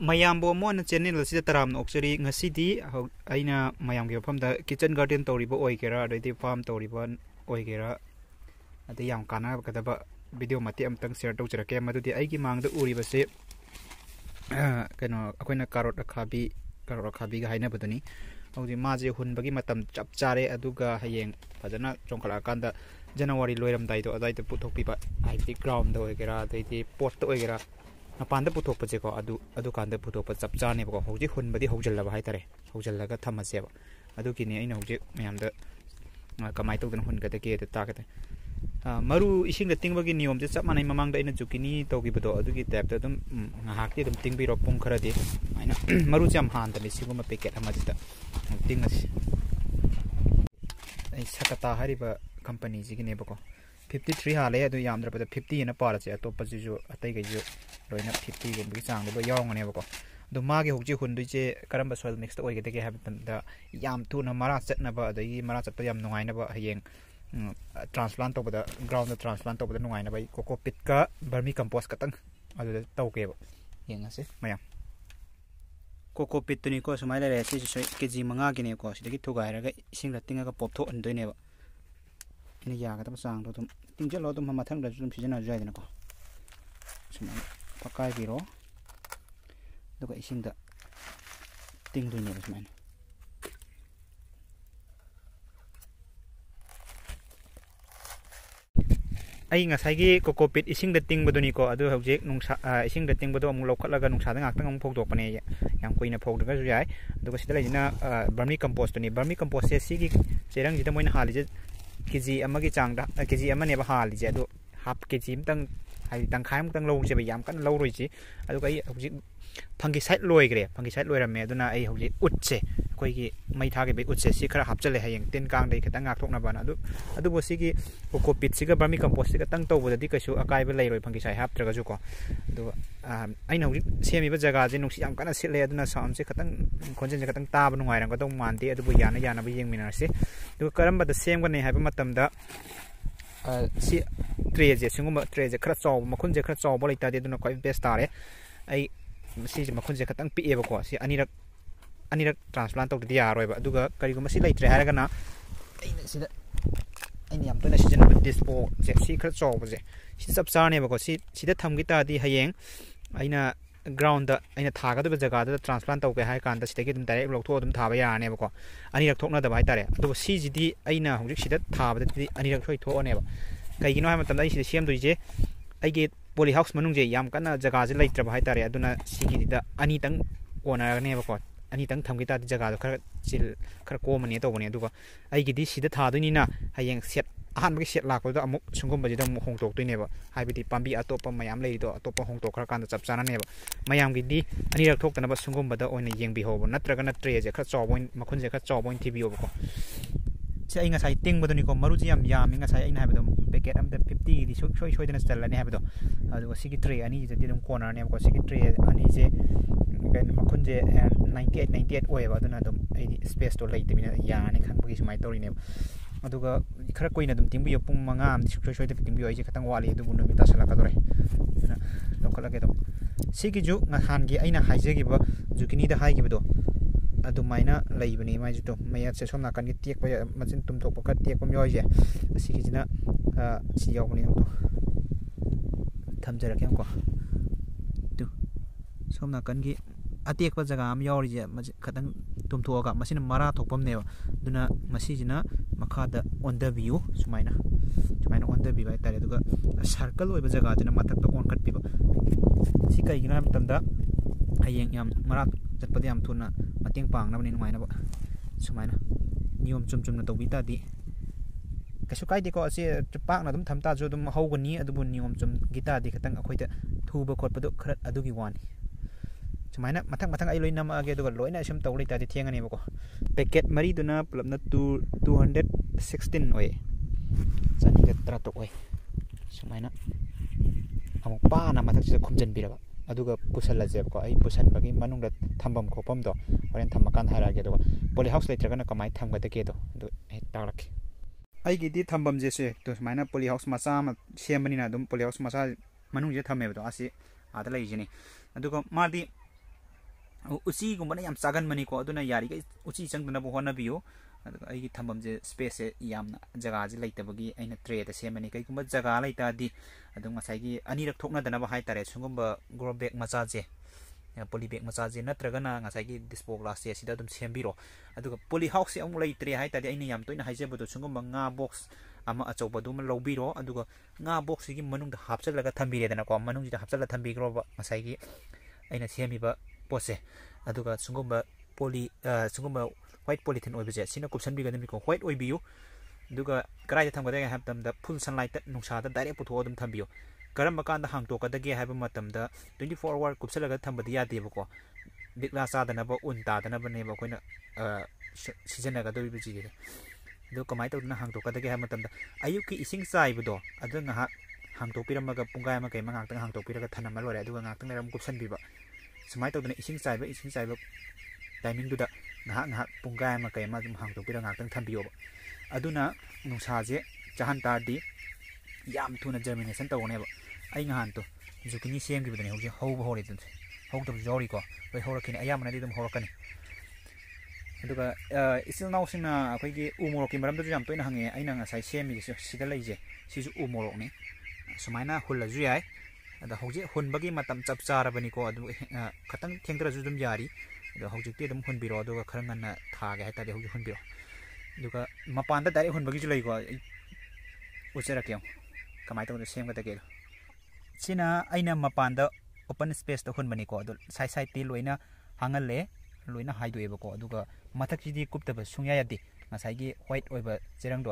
ꯃꯌꯥꯝꯕꯨ ꯑꯃꯨꯛ ꯍꯟꯅ ꯆꯦꯅꯦꯜ ꯑꯁꯤꯗ ꯇꯔꯥꯝꯅ ꯑꯣꯛꯆꯔꯤ ꯉꯁꯤꯗꯤ ꯑꯩꯅ ꯃꯌꯥꯝꯒꯤ ꯃꯐꯝꯗ ꯀꯤꯆꯟ ꯒꯥꯔꯗꯦꯟ ꯇꯧꯔꯤꯕ ꯑꯣꯏꯒꯦꯔꯥ ꯑꯗꯩꯗꯤ ꯐꯥꯔꯝ ꯇꯧꯔꯤꯕ ꯑꯣꯏꯒꯦꯔꯥ ꯑꯗꯩ ꯌꯥꯝ ꯀꯥꯟꯅꯒꯗꯕ ꯚꯤꯗꯤꯑꯣ ꯃꯇꯦꯛ ꯑꯃꯇꯪ ꯁꯤꯌꯔ ꯇꯧꯖꯔꯛꯀꯦ ꯃꯗꯨꯗꯤ ꯑꯩꯒꯤ ꯃꯥꯡꯗ ꯎꯔꯤꯕꯁꯤ ꯀꯩꯅꯣ ꯑꯩꯈꯣꯏꯅ ꯀꯥꯔꯣꯠ ꯑꯈꯥꯕꯤ ꯀꯥꯔꯣꯠ ꯑꯈꯥꯕꯤꯒ ꯍꯥꯏꯅꯕꯗꯨꯅꯤ ꯍꯧꯖꯤꯛ ꯃꯥꯁꯦ ꯍꯨꯟꯕꯒꯤ ꯃꯇꯝ ꯆꯞ ꯆꯥꯔꯦ ꯑꯗꯨꯒ ꯍꯌꯦꯡ ꯐꯖꯅ ꯆꯣꯡꯈꯠꯂꯛꯑꯀꯥꯟꯗ ꯖꯅꯋꯥꯔꯤ ꯂꯣꯏꯔꯝꯗꯥꯏꯗꯣ ꯑꯗꯨꯋꯥꯏꯗ ꯄꯨꯊꯣꯛꯄꯤꯕ ꯍꯥꯏꯕꯗꯤ ꯒ꯭ꯔꯥꯎꯟꯗ ꯑꯣꯏꯒꯦꯔꯥ ꯑꯗꯩꯗꯤ ꯄꯣꯠꯇ ꯑꯣꯏꯒꯦꯔꯥ ꯃꯄꯥꯟꯗ ꯄꯨꯊꯣꯛꯄꯁꯦꯀꯣ ꯑꯗꯨ ꯑꯗꯨꯀꯥꯟꯗ ꯄꯨꯊꯣꯛꯄ ꯆꯞ ꯆꯥꯅꯦꯕꯀꯣ ꯍꯧꯖꯤꯛ ꯍꯨꯟꯕꯗꯤ ꯍꯧꯖꯤꯜꯂꯕ ꯍꯥꯏꯇꯥꯔꯦ ꯍꯧꯖꯤꯜꯂꯒ ꯊꯝꯃꯁꯦꯕ ꯑꯗꯨꯒꯤꯅꯤ ꯑꯩꯅ ꯍꯧꯖꯤꯛ ꯃꯌꯥꯝꯗ ꯀꯃꯥꯏꯅ ꯇꯧꯗꯅ ꯍꯨꯟꯒꯗꯒꯦꯗ ꯇꯥꯛꯀꯗꯦ ꯃꯔꯨ ꯏꯁꯤꯡꯗ ꯇꯤꯡꯕꯒꯤ ꯅꯤꯌꯣꯝꯁꯦ ꯆꯞ ꯃꯥꯟꯅꯩ ꯃꯃꯥꯡꯗ ꯑꯩꯅ ꯖꯨꯀꯤꯅꯤ ꯇꯧꯈꯤꯕꯗꯣ ꯑꯗꯨꯒꯤ ꯇꯥꯏꯞꯇ ꯑꯗꯨꯝ ꯉꯥꯏꯍꯥꯛꯇꯤ ꯑꯗꯨꯝ ꯇꯤꯡꯕꯤꯔꯣ ꯄꯨꯡ ꯈꯔꯗꯤ ꯑꯗꯨꯃꯥꯏꯅ ꯃꯔꯨꯁꯦ ꯌꯥꯝ ꯍꯥꯟꯗꯅꯤ ꯁꯤꯒꯨꯝꯕ ꯄꯦꯀꯦꯠ ꯑꯃꯁꯤꯗ ꯇꯤꯡꯉꯁꯤ ꯑꯩ ꯁꯀꯇꯥ ꯍꯥꯏꯔꯤꯕ ꯀꯝꯄꯅꯤꯁꯤꯒꯤꯅꯦꯕꯀꯣ ꯐꯤꯐꯇꯤ ꯊ꯭ꯔꯤ ꯍꯥꯜꯂꯦ ꯑꯗꯨ ꯌꯥꯝꯗ꯭ꯔꯕꯗ ꯐꯤꯐꯇꯤꯅ ꯄꯥꯔꯁꯦ ꯑꯇꯣꯞꯄꯁꯤꯁꯨ ꯑꯇꯩꯈꯩꯁꯨ ꯂꯣꯏꯅ ꯐꯤꯐꯇꯤꯒꯨꯝꯕꯒꯤ ꯆꯥꯡꯗ ꯂꯣꯏ ꯌꯥꯎꯔꯝꯒꯅꯦꯕꯀꯣ ꯑꯗꯣ ꯃꯥꯒꯤ ꯍꯧꯖꯤꯛ ꯍꯨꯟꯗꯣꯏꯁꯦ ꯀꯔꯝꯕ ꯁꯣꯏꯜ ꯃꯤꯛꯁꯇ ꯑꯣꯏꯒꯗꯒꯦ ꯍꯥꯏꯕ ꯃꯇꯝꯗ ꯌꯥꯝ ꯊꯨꯅ ꯃꯔꯥ ꯆꯠꯅꯕ ꯑꯗꯒꯤ ꯃꯔꯥ ꯆꯠꯄ ꯌꯥꯝ ꯅꯨꯡꯉꯥꯏꯅꯕ ꯍꯌꯦꯡ ꯇ꯭ꯔꯥꯟꯁꯄ꯭ꯂꯥꯟ ꯇꯧꯕꯗ ꯒ꯭ꯔꯥꯎꯟꯗ ꯇ꯭ꯔꯥꯟꯁꯄ꯭ꯂꯥꯟ ꯇꯧꯕꯗ ꯅꯨꯡꯉꯥꯏꯅꯕ ꯑꯩ ꯀꯣꯀꯣꯄꯤꯠꯀ ꯕꯔꯃꯤ ꯀꯝꯄꯣꯁ ꯈꯛꯇꯪ ꯑꯗꯨꯗ ꯇꯧꯒꯦꯕ ꯌꯦꯡꯉꯁꯤ ꯃꯌꯥꯝ ꯀꯣꯀꯣꯄꯤꯠꯇꯨꯅꯤꯀꯣ ꯁꯨꯃꯥꯏꯅ ꯂꯩꯔꯦ ꯁꯤꯁꯨ ꯀꯦ ꯖꯤ ꯃꯉꯥꯒꯤꯅꯦꯀꯣ ꯁꯤꯗꯒꯤ ꯊꯨꯒꯥꯏꯔꯒ ꯏꯁꯤꯡꯗ ꯇꯤꯡꯉꯒ ꯄꯣꯞꯊꯣꯛꯍꯟꯗꯣꯏꯅꯦꯕ ꯑꯩꯅ ꯌꯥꯒꯗꯕ ꯆꯥꯡꯗꯣ ꯑꯗꯨꯝ ꯇꯤꯡꯁꯤꯜꯂꯣ ꯑꯗꯨꯝ ꯃꯊꯪꯗꯁꯨ ꯑꯗꯨꯝ ꯁꯤꯖꯤꯟꯅꯔꯁꯨ ꯌꯥꯏꯗꯅꯀꯣ ꯁꯨꯃꯥꯏꯅ ꯄꯛꯀꯥꯏꯕꯤꯔꯣ ꯑꯗꯨꯒ ꯏꯁꯤꯡꯗ ꯇꯤꯡꯗꯣꯏꯅꯦꯕ ꯁꯨꯃꯥꯏꯅ ꯑꯩ ꯉꯁꯥꯏꯒꯤ ꯀꯣꯀꯣꯄꯤꯠ ꯏꯁꯤꯡꯗ ꯇꯤꯡꯕꯗꯨꯅꯤꯀꯣ ꯑꯗꯨ ꯍꯧꯖꯤꯛ ꯅꯨꯡꯁꯥ ꯏꯁꯤꯡꯗ ꯇꯤꯡꯕꯗꯣ ꯑꯃꯨꯛ ꯂꯧꯈꯠꯂꯒ ꯅꯨꯡꯁꯥꯗ ꯉꯥꯛꯇꯪ ꯑꯃꯨꯛ ꯐꯧꯗꯣꯛꯄꯅꯦ ꯌꯥꯝ ꯀꯨꯏꯅ ꯐꯧꯗ꯭ꯔꯒꯁꯨ ꯌꯥꯏ ꯑꯗꯨꯒ ꯁꯤꯗ ꯂꯩꯁꯤꯅ ꯕꯔꯃꯤ ꯀꯝꯄꯣꯁꯇꯨꯅꯤ ꯕꯔꯃꯤ ꯀꯝꯄꯣꯁꯁꯦ ꯁꯤꯒꯤ ꯆꯦꯔꯪꯁꯤꯗ ꯃꯣꯏꯅ ꯍꯥꯜꯂꯤꯁꯦ ꯀꯦ ꯖꯤ ꯑꯃꯒꯤ ꯆꯥꯡꯗ ꯀꯦ ꯖꯤ ꯑꯃꯅꯦꯕ ꯍꯥꯜꯂꯤꯁꯦ ꯑꯗꯣ ꯍꯥꯞ ꯀꯦ ꯖꯤ ꯑꯃꯇꯪ ꯍꯥꯏꯗꯤ ꯇꯪꯈꯥꯏꯃꯨꯛꯇꯪ ꯂꯧꯁꯦꯕ ꯌꯥꯝ ꯀꯟꯅ ꯂꯧꯔꯣꯏꯁꯤ ꯑꯗꯨꯒ ꯑꯩ ꯍꯧꯖꯤꯛ ꯐꯪꯒꯤꯁꯥꯏꯠ ꯂꯣꯏꯈ꯭ꯔꯦ ꯐꯪꯒꯤꯁꯥꯏꯠ ꯂꯣꯏꯔꯝꯃꯦ ꯑꯗꯨꯅ ꯑꯩ ꯍꯧꯖꯤꯛ ꯎꯠꯁꯦ ꯑꯩꯈꯣꯏꯒꯤ ꯃꯩ ꯊꯥꯈꯤꯕꯒꯤ ꯎꯠꯁꯦ ꯁꯤ ꯈꯔ ꯍꯥꯞꯆꯜꯂꯦ ꯍꯌꯦꯡ ꯇꯤꯟ ꯀꯥꯡꯗꯩ ꯈꯤꯇꯪ ꯉꯥꯛꯊꯣꯛꯅꯕꯅ ꯑꯗꯨ ꯑꯗꯨꯕꯨ ꯁꯤꯒꯤ ꯀꯣꯀꯣꯄꯤꯠꯁꯤꯒ ꯕꯔꯃꯤ ꯀꯝꯄꯣꯁꯁꯤꯒ ꯇꯪ ꯇꯧꯕꯗꯗꯤ ꯀꯩꯁꯨ ꯑꯀꯥꯏꯕ ꯂꯩꯔꯣꯏ ꯐꯪꯒꯤꯁꯥꯏꯠ ꯍꯥꯞꯇ꯭ꯔꯒꯁꯨ ꯀꯣ ꯑꯗꯨꯒ ꯑꯩꯅ ꯍꯧꯖꯤꯛ ꯁꯦꯝꯃꯤꯕ ꯖꯒꯥꯁꯦ ꯅꯨꯡꯁꯤꯠ ꯌꯥꯝ ꯀꯟꯅ ꯁꯤꯠꯂꯦ ꯑꯗꯨꯅ ꯁꯥꯎꯟꯁꯦ ꯈꯤꯇꯪ ꯈꯣꯟꯖꯦꯜꯁꯦ ꯈꯤꯇꯪ ꯇꯥꯕ ꯅꯨꯡꯉꯥꯏꯔꯝꯒꯗꯧ ꯃꯥꯟꯗꯦ ꯑꯗꯨꯕꯨ ꯌꯥꯅ ꯌꯥꯅꯕ ꯌꯦꯡꯃꯤꯟꯅꯔꯁꯤ ꯑꯗꯨꯒ ꯀꯔꯝꯕꯗ ꯁꯦꯝꯒꯅꯤ ꯍꯥꯏꯕ ꯃꯇꯝꯗ ꯁꯤ ꯇ꯭ꯔꯦꯁꯦ ꯁꯤꯒꯨꯝꯕ ꯇ꯭ꯔꯦꯁꯦ ꯈꯔ ꯆꯥꯎꯕ ꯃꯈꯨꯟꯁꯦ ꯈꯔ ꯆꯥꯎꯕ ꯂꯩꯇꯥꯔꯗꯤ ꯑꯗꯨꯅ ꯈ꯭ꯋꯥꯏ ꯕꯦꯁ ꯇꯥꯔꯦ ꯑꯩ ꯁꯤꯁꯦ ꯃꯈꯨꯟꯁꯦ ꯈꯤꯇꯪ ꯄꯤꯛꯑꯦꯕꯀꯣ ꯁꯤ ꯑꯅꯤꯔꯛ ꯑꯅꯤꯔꯛ ꯇ꯭ꯔꯥꯟꯁꯄ꯭ꯂꯥꯟ ꯇꯧꯗꯗꯤ ꯌꯥꯔꯣꯏꯕ ꯑꯗꯨꯒ ꯀꯔꯤꯒꯨꯝꯕ ꯁꯤ ꯂꯩꯇ꯭ꯔꯦ ꯍꯥꯏꯔꯒꯅ ꯑꯩꯅ ꯁꯤꯗ ꯑꯩꯅ ꯌꯥꯝ ꯇꯣꯏꯅ ꯁꯤꯖꯤꯟꯅꯕ ꯗꯤꯁꯄꯣꯁꯦ ꯁꯤ ꯈꯔ ꯆꯥꯎꯕꯁꯦ ꯁꯤ ꯆꯞ ꯆꯥꯔꯅꯦꯕꯀꯣ ꯁꯤ ꯁꯤꯗ ꯊꯝꯈꯤ ꯇꯥꯔꯗꯤ ꯍꯌꯦꯡ ꯑꯩꯅ ꯒ꯭ꯔꯥꯎꯟꯗ ꯑꯩꯅ ꯊꯥꯒꯗꯕ ꯖꯒꯥꯗꯨꯗ ꯇ꯭ꯔꯥꯟꯁꯄ꯭ꯂꯥꯟ ꯇꯧꯒꯦ ꯍꯥꯏ ꯀꯥꯟꯗ ꯁꯤꯗꯒꯤ ꯑꯗꯨꯝ ꯗꯥꯏꯔꯦꯛ ꯂꯧꯊꯣꯛꯑ ꯑꯗꯨꯝ ꯊꯥꯕ ꯌꯥꯔꯅꯦꯕꯀꯣ ꯑꯅꯤꯔꯛ ꯊꯣꯛꯅꯗꯕ ꯍꯥꯏꯇꯥꯔꯦ ꯑꯗꯨꯒ ꯁꯤꯁꯤꯗꯤ ꯑꯩꯅ ꯍꯧꯖꯤꯛ ꯁꯤꯗ ꯊꯥꯕꯗꯗꯤ ꯑꯅꯤꯔꯛ ꯁꯣꯏ ꯊꯣꯛꯑꯅꯦꯕ ꯀꯩꯒꯤꯅꯣ ꯍꯥꯏꯕ ꯃꯇꯝꯗ ꯑꯩ ꯁꯤꯗ ꯁꯦꯝꯗꯣꯏꯁꯦ ꯑꯩꯒꯤ ꯄꯣꯂꯤ ꯍꯥꯎꯁ ꯃꯅꯨꯡꯁꯦ ꯌꯥꯝ ꯀꯟꯅ ꯖꯒꯥꯁꯦ ꯂꯩꯇ꯭ꯔꯕ ꯍꯥꯏꯇꯥꯔꯦ ꯑꯗꯨꯅ ꯁꯤꯒꯤꯗ ꯑꯅꯤꯇꯪ ꯀꯣꯟꯅꯔꯅꯦꯕꯀꯣ ꯑꯅꯤꯇꯪ ꯊꯝꯈꯤ ꯇꯥꯔꯗꯤ ꯖꯒꯥꯗꯣ ꯈꯔ ꯆꯤꯜ ꯈꯔ ꯀꯣꯝꯃꯅꯤ ꯇꯧꯕꯅꯤ ꯑꯗꯨꯒ ꯑꯩꯒꯤꯗꯤ ꯁꯤꯗ ꯊꯥꯗꯣꯏꯅꯤꯅ ꯍꯌꯦꯡ ꯁꯦꯠ ꯑꯍꯥꯟꯕꯒꯤ ꯁꯦꯠ ꯂꯥꯛꯄꯗ ꯑꯃꯨꯛ ꯁꯨꯡꯒꯨꯝꯕꯁꯤꯗ ꯑꯃꯨꯛ ꯍꯣꯡꯗꯣꯛꯇꯣꯏꯅꯦꯕ ꯍꯥꯏꯕꯗꯤ ꯄꯥꯝꯕꯤ ꯑꯇꯣꯞꯄ ꯃꯌꯥꯝ ꯂꯩꯔꯤꯗꯣ ꯑꯇꯣꯞꯄ ꯍꯣꯡꯗꯣꯛꯈ꯭ꯔꯀꯥꯟꯗ ꯆꯞ ꯆꯥꯅꯅꯦꯕ ꯃꯌꯥꯝꯒꯤꯗꯤ ꯑꯅꯤꯔꯛ ꯊꯣꯛꯇꯅꯕ ꯁꯨꯡꯒꯨꯝꯕꯗ ꯑꯣꯏꯅ ꯌꯦꯡꯕꯤꯍꯧꯕ ꯅꯠꯇ꯭ꯔꯒꯅ ꯇ꯭ꯔꯦꯁꯦ ꯈꯔ ꯆꯥꯎꯕ ꯑꯣꯏꯅ ꯃꯈꯨꯟꯁꯦ ꯈꯔ ꯆꯥꯎꯕ ꯑꯣꯏꯅ ꯊꯤꯕꯤꯌꯣꯕꯀꯣ ꯁꯤ ꯑꯩ ꯉꯁꯥꯏ ꯇꯤꯡꯕꯗꯨꯅꯤꯀꯣ ꯃꯔꯨꯁꯦ ꯌꯥꯝ ꯌꯥꯝꯃꯤ ꯉꯁꯥꯏ ꯑꯩꯅ ꯍꯥꯏꯕꯗꯣ ꯄꯦꯀꯦꯠ ꯑꯃꯗ ꯐꯤꯐꯇꯤꯒꯤꯗꯤ ꯁꯨꯡꯁꯣꯏ ꯁꯣꯏꯗꯅ ꯆꯜꯂꯅꯤ ꯍꯥꯏꯕꯗꯣ ꯑꯗꯨꯒ ꯁꯤꯒꯤ ꯇ꯭ꯔꯦ ꯑꯅꯤꯁꯤꯗꯗꯤ ꯑꯗꯨꯝ ꯀꯣꯟꯅꯔꯅꯦꯕꯀꯣ ꯁꯤꯒꯤ ꯇ꯭ꯔꯦ ꯑꯅꯤꯁꯦ ꯀꯩꯅꯣ ꯃꯈꯨꯟꯁꯦ ꯅꯥꯏꯟꯇꯤ ꯑꯩꯠ ꯅꯥꯏꯟꯇꯤ ꯑꯩꯠ ꯑꯣꯏꯌꯦꯕ ꯑꯗꯨꯅ ꯑꯗꯨꯝ ꯑꯩꯗꯤ ꯁ꯭ꯄꯦꯁꯇꯣ ꯂꯩꯇꯕꯅꯤꯅ ꯌꯥꯔꯅꯤ ꯈꯪꯕꯒꯤ ꯁꯨꯃꯥꯏꯅ ꯇꯧꯔꯤꯅꯦꯕ ꯑꯗꯨꯒ ꯈꯔ ꯀꯨꯏꯅ ꯑꯗꯨꯝ ꯇꯤꯡꯕꯤꯌꯨ ꯄꯨꯡ ꯃꯉꯥ ꯑꯃꯗꯤ ꯁꯨꯡꯁꯣꯏ ꯁꯣꯏꯗꯕꯤ ꯇꯤꯡꯕꯤꯌꯨ ꯑꯩꯁꯦ ꯈꯤꯇꯪ ꯋꯥꯠꯂꯤ ꯑꯗꯨꯕꯨ ꯅꯨꯃꯤꯠ ꯇꯥꯁꯜꯂꯛꯀꯗꯧꯔꯦ ꯑꯗꯨꯅ ꯂꯧꯈꯠꯂꯒꯦ ꯑꯗꯨꯝ ꯁꯤꯒꯤꯁꯨ ꯅꯍꯥꯟꯒꯤ ꯑꯩꯅ ꯍꯥꯏꯖꯈꯤꯕ ꯖꯨꯀꯤꯅꯤꯗ ꯍꯥꯏꯈꯤꯕꯗꯣ ꯑꯗꯨꯃꯥꯏꯅ ꯂꯩꯕꯅꯤ ꯃꯥꯏꯁꯤꯗꯣ ꯃꯌꯥꯠꯁꯦ ꯁꯣꯝ ꯅꯥꯀꯟꯒꯤ ꯇꯦꯛꯄ ꯃꯆꯤꯟ ꯇꯨꯝꯊꯣꯛꯄ ꯈꯔ ꯇꯦꯛꯄ ꯑꯃ ꯌꯥꯎꯔꯤꯁꯦ ꯑꯁꯤꯒꯤꯁꯤꯅ ꯁꯤ ꯌꯥꯎꯕꯅꯤ ꯑꯃꯨꯛ ꯊꯝꯖꯔꯛꯀꯦ ꯑꯃꯨꯛꯀꯣ ꯇꯨ ꯁꯣꯝ ꯅꯥꯀꯟꯒꯤ ꯑꯇꯦꯛꯄ ꯖꯒꯥ ꯑꯃ ꯌꯥꯎꯔꯤꯁꯦ ꯈꯤꯇꯪ ꯇꯨꯝꯊꯣꯛꯑꯒ ꯃꯁꯤꯅ ꯃꯔꯥ ꯊꯣꯛꯐꯝꯅꯦꯕ ꯑꯗꯨꯅ ꯃꯁꯤꯁꯤꯅ ꯃꯈꯥꯗ ꯑꯣꯟꯊꯕꯤꯌꯨ ꯁꯨꯃꯥꯏꯅ ꯁꯨꯃꯥꯏꯅ ꯑꯣꯟꯊꯕꯤꯕ ꯍꯥꯏꯇꯥꯔꯦ ꯑꯗꯨꯒ ꯁꯥꯔꯀꯜ ꯑꯣꯏꯕ ꯖꯒꯥꯁꯤꯅ ꯃꯊꯛꯇ ꯑꯣꯟꯈꯠꯄꯤꯕ ꯁꯤ ꯀꯩꯒꯤꯅꯣ ꯍꯥꯏꯕ ꯃꯇꯝꯗ ꯍꯌꯦꯡ ꯌꯥꯝ ꯃꯔꯥ ꯆꯠꯄꯗ ꯌꯥꯝ ꯊꯨꯅ ꯃꯇꯦꯡ ꯄꯥꯡꯅꯕꯅꯤ ꯅꯨꯡꯉꯥꯏꯅꯕ ꯁꯨꯃꯥꯏꯅ ꯅꯤꯌꯣꯝ ꯆꯨꯝ ꯆꯨꯝꯅ ꯇꯧꯕꯤ ꯇꯥꯔꯗꯤ ꯀꯩꯁꯨ ꯀꯥꯏꯗꯦꯀꯣ ꯑꯁꯤ ꯄꯥꯛꯅ ꯑꯗꯨꯝ ꯊꯝ ꯇꯥꯔꯁꯨ ꯑꯗꯨꯝ ꯍꯧꯒꯅꯤ ꯑꯗꯨꯕꯨ ꯅꯤꯌꯣꯝ ꯆꯨꯝꯒꯤ ꯇꯥꯔꯗꯤ ꯈꯤꯇꯪ ꯑꯩꯈꯣꯏꯗ ꯊꯨꯕ ꯈꯣꯠꯄꯗꯣ ꯈꯔ ꯑꯗꯨꯒꯤ ꯋꯥꯅꯤ ꯁꯨꯃꯥꯏꯅ ꯃꯊꯪ ꯃꯊꯪ ꯑꯩ ꯂꯣꯏ ꯅꯝꯃꯛꯑꯒꯦ ꯑꯗꯨꯒ ꯂꯣꯏꯅ ꯁꯨꯝ ꯇꯧ ꯂꯩꯇꯥꯔꯗꯤ ꯊꯦꯡꯉꯅꯦꯕꯀꯣ ꯄꯦꯀꯦꯠ ꯃꯔꯤꯗꯨꯅ ꯄꯨꯂꯞꯅ ꯇꯨ ꯇꯨ ꯍꯟꯗ꯭ꯔꯦꯠ ꯁꯤꯛꯁꯇꯤꯟ ꯑꯣꯏ ꯆꯅꯤꯒ ꯇꯔꯥꯇꯔꯨꯛ ꯑꯣꯏ ꯁꯨꯃꯥꯏꯅ ꯑꯃꯨꯛ ꯄꯥꯅ ꯃꯊꯛꯁꯤꯗ ꯈꯨꯝꯖꯤꯟꯕꯤꯔꯕ ꯑꯗꯨꯒ ꯄꯨꯁꯜꯂꯁꯦꯕꯀꯣ ꯑꯩ ꯄꯨꯁꯟꯕꯒꯤ ꯃꯅꯨꯡꯗ ꯊꯝꯐꯝ ꯈꯣꯠꯐꯝꯗꯣ ꯍꯣꯔꯦꯟ ꯊꯝꯃꯀꯥꯟꯗ ꯍꯥꯏꯔꯛꯑꯒꯦ ꯑꯗꯨꯒ ꯄꯣꯂꯤ ꯍꯥꯎꯁ ꯂꯩꯇ꯭ꯔꯒꯅ ꯀꯃꯥꯏꯅ ꯊꯝꯒꯗꯒꯦꯗꯣ ꯑꯗꯨ ꯑꯩ ꯇꯥꯛꯂꯛꯀꯦ ꯑꯩꯒꯤꯗꯤ ꯊꯝꯐꯝꯁꯦ ꯁꯦ ꯁꯨꯃꯥꯏꯅ ꯄꯣꯂꯤ ꯍꯥꯎꯁ ꯃꯆꯥ ꯑꯃ ꯁꯦꯝꯕꯅꯤꯅ ꯑꯗꯨꯝ ꯄꯣꯂꯤ ꯍꯥꯎꯁ ꯃꯆꯥ ꯃꯅꯨꯡꯁꯤꯗ ꯊꯝꯃꯦꯕꯗꯣ ꯑꯁꯤ ꯑꯥꯗ ꯂꯩꯔꯤꯁꯤꯅꯤ ꯑꯗꯨꯒ ꯃꯥꯗꯤ ꯎꯆꯤꯒꯨꯝꯕꯅ ꯌꯥꯝ ꯆꯥꯒꯟꯕꯅꯤꯀꯣ ꯑꯗꯨꯅ ꯌꯥꯔꯤꯈꯩ ꯎꯆꯤ ꯆꯪꯗꯅꯕ ꯍꯣꯠꯅꯕꯤꯌꯨ ꯑꯗꯨꯒ ꯑꯩꯒꯤ ꯊꯝꯐꯝꯁꯦ ꯁ꯭ꯄꯦꯁꯁꯦ ꯌꯥꯝꯅ ꯖꯒꯥꯁꯦ ꯂꯩꯇꯕꯒꯤ ꯑꯩꯅ ꯇ꯭ꯔꯦꯗ ꯁꯦꯝꯕꯅꯤ ꯀꯩꯒꯨꯝꯕ ꯖꯒꯥ ꯂꯩꯇꯥꯔꯗꯤ ꯑꯗꯨꯝ ꯉꯁꯥꯏꯒꯤ ꯑꯅꯤꯔꯛ ꯊꯣꯛꯅꯗꯅꯕ ꯍꯥꯏꯇꯥꯔꯦ ꯁꯤꯒꯨꯝꯕ ꯒ꯭ꯔꯣ ꯕꯦꯛ ꯃꯆꯥꯁꯦ ꯄꯣꯂꯤꯕꯦꯛ ꯃꯆꯥꯁꯦ ꯅꯠꯇ꯭ꯔꯒꯅ ꯉꯁꯥꯏꯒꯤ ꯗꯤꯁꯄꯣ ꯒ꯭ꯂꯥꯁꯁꯦ ꯁꯤꯗ ꯑꯗꯨꯝ ꯁꯦꯝꯕꯤꯔꯣ ꯑꯗꯨꯒ ꯄꯣꯂꯤ ꯍꯥꯎꯁꯁꯦ ꯑꯃꯨꯛ ꯂꯩꯇ꯭ꯔꯦ ꯍꯥꯏꯇꯥꯔꯗꯤ ꯑꯩꯅ ꯌꯥꯝ ꯇꯣꯏꯅ ꯍꯥꯏꯖꯕꯗꯣ ꯁꯤꯒꯨꯝꯕ ꯉꯥ ꯕꯣꯛꯁ ꯑꯃ ꯑꯆꯧꯕꯗꯨꯃ ꯂꯧꯕꯤꯔꯣ ꯑꯗꯨꯒ ꯉꯥ ꯕꯣꯛꯁꯁꯤꯒꯤ ꯃꯅꯨꯡꯗ ꯍꯥꯞꯆꯜꯂꯒ ꯊꯝꯕꯤꯔꯦꯗꯅꯀꯣ ꯃꯅꯨꯡꯁꯤꯗ ꯍꯥꯞꯆꯜꯂꯒ ꯊꯝꯕꯤꯈ꯭ꯔꯣꯕ ꯉꯁꯥꯏꯒꯤ ꯑꯩꯅ ꯁꯦꯝꯃꯤꯕ पोसे अगर सूब पोली सूब वाइट पोलीथिन होबे कुपसनबीगदमीको वाइट होबू कराई थम्गदे है फुल सनलाइट नुसाद डायरेक्ट पुथो थम्बू करम कान हांगटोकदे है ट्वेंटी फोर आवर कुपसलग थम्बदी यादेबको लिक्ला चादनब उन तादनबने अखोन सिजनगदीबे कमाय तौदना हांगटोकदे है अयुक्की इसिंग चाइबदो हांगटोपीरम पुंगाई कई हांगटोपीरग थनम लोरे कुपसनबीब sumai tawdana ising chaiba ising chaiba timing duda ngahak ngahak punggai ma kai ma zum hang to pira ngak tăng tham biyo aduna nungsa je chahan ta đi, yam thu thuna germination tawone ba ai ngahan to zucchini sem gi bidane hoje hau ba hore tunse hau to jori là bai sinh kini ayam na di dum hora kani aduga isil nau tôi akoi gi umoro ki maram to jam to ina hange aina ngasai sem gi sida lai je si ju umoro ne sumaina hulla ju yai अद हौजे हुनबगी चप चाबनीको खत खतंग थेंगरजु दम यारी अद हौजेते दम हुनबिरो अदु खरंग न थागे है तदे हौजे मपान द दारे हुनबगी जुलाई को उचेरा क्यों मपान ओपन स्पेस द हुनबनीको अदु लोन साइ ती लोइना हांगले लोइना हाइदोएबको अदुगा व्हाइट जिदी कुप्तब सुंगया यादी ngasaigi white oiba jerang do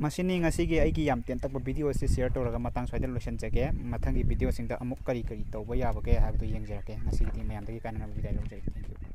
ꯃꯁꯤꯅꯤ ꯉꯁꯤꯒꯤ ꯑꯩꯒꯤ ꯌꯥꯝ ꯇꯦꯟꯇꯛꯄ ꯚꯤꯗꯤꯑꯣꯁꯤ ꯁꯤꯌꯔ ꯇꯧꯔꯒ ꯃꯇꯥꯡ ꯁ꯭ꯋꯥꯏꯗ ꯂꯣꯏꯁꯤꯟꯖꯒꯦ ꯃꯊꯪꯒꯤ ꯚꯤꯗꯤꯑꯣꯁꯤꯡꯗ ꯑꯃꯨꯛ ꯀꯔꯤ ꯀꯔꯤ ꯇꯧꯕ ꯌꯥꯕꯒꯦ ꯍꯥꯏꯕꯗꯨ ꯌꯦꯡꯖꯔꯛꯀꯦ ꯉꯁꯤꯒꯤꯗꯤ ꯃꯌꯥꯝꯗꯒꯤ ꯀꯥꯟꯅꯅꯕ ꯕꯤꯗꯥꯏ ꯂꯧꯖꯔꯤ ꯊꯦꯡꯛ ꯌꯨ